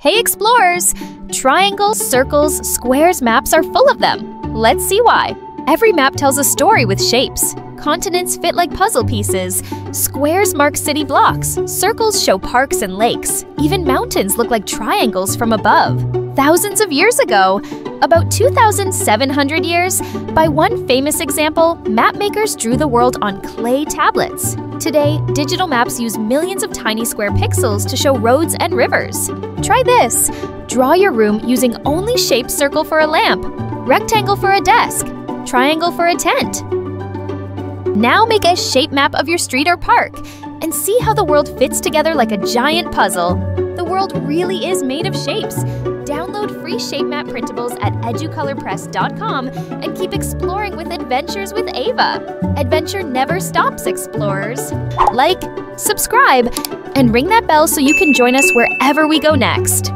Hey explorers! Triangles, circles, squares maps are full of them. Let's see why. Every map tells a story with shapes. Continents fit like puzzle pieces. Squares mark city blocks. Circles show parks and lakes. Even mountains look like triangles from above. Thousands of years ago, about 2,700 years, by one famous example, mapmakers drew the world on clay tablets. Today, digital maps use millions of tiny square pixels to show roads and rivers. Try this. Draw your room using only shaped circle for a lamp, rectangle for a desk, triangle for a tent. Now make a shape map of your street or park and see how the world fits together like a giant puzzle. The world really is made of shapes. Download free shape map printables at educolorpress.com and keep exploring with Adventures with Ava. Adventure never stops, explorers. Like, subscribe, and ring that bell so you can join us wherever we go next.